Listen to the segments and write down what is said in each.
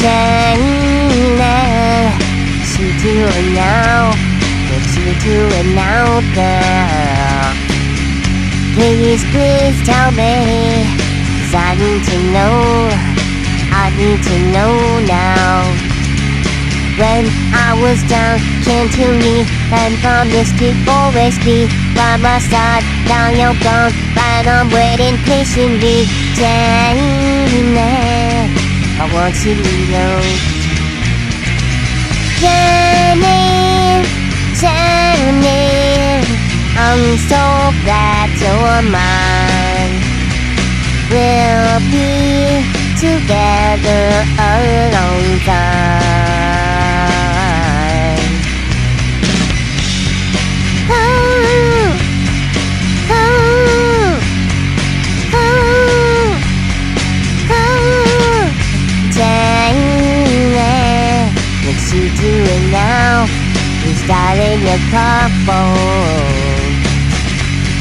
Jamie. What you doing now? What you doing now, girl? Please, please tell me. Cause I need to know. I need to know now. When I was down, came to me and promised to always be by my side. Now you're gone, and I'm waiting patiently. Jamie, I want to know. Jamie, Jamie, I'm so glad you're mine. We'll be together a long time. Starting your phone.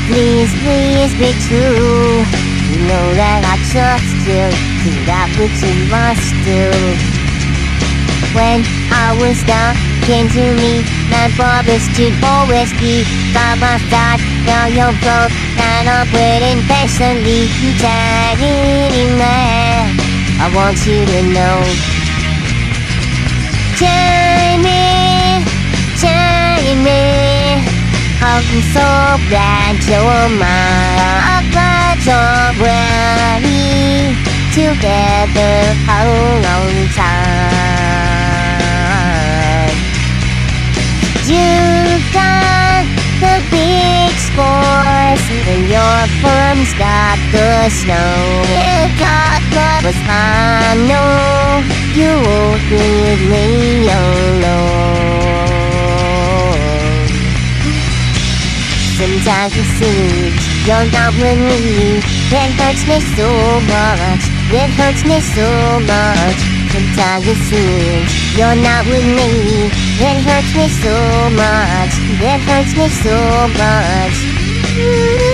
Please, please be true. You know that I trust you. Do that which you must do. When I was down, came to me. My promise to always be by my side. Now you're broke, and I'm waiting patiently. Jamie, I want you to know. So mine. I'm glad you're together a long time. You got the big scores, and your firm's got the snow. You got what was I know you won't leave me alone. It seems you're not with me. It hurts me so much. It hurts me so much. It seems you're not with me. It hurts me so much. It hurts me so much.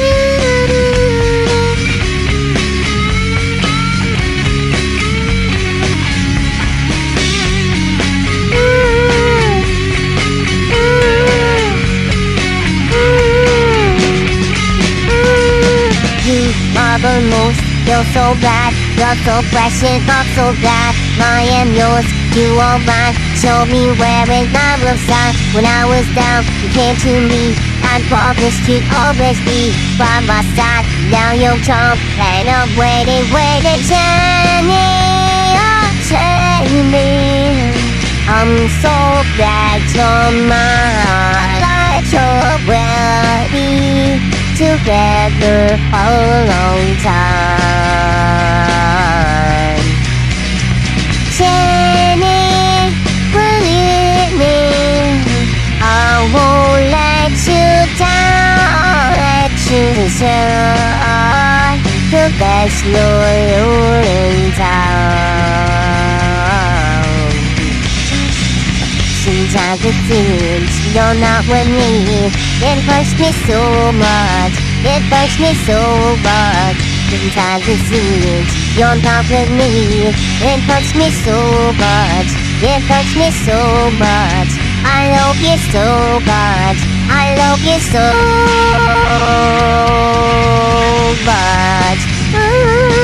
You're so bad, you're so precious, not so glad. I am yours, you are mine. Show me where it I was at. When I was down, you came to me and promised to always be by my side. Now you're gone, and I'm waiting, waiting, Jamie, oh, Jamie. I'm so glad you're mine, that you're ready together a long time. The best lawyer in town. Sometimes it seems you're not with me. It hurts me so much. It hurts me so much. Sometimes it seems you're not with me. It hurts me so much. It hurts me so much. I love you so much. I love you so. But.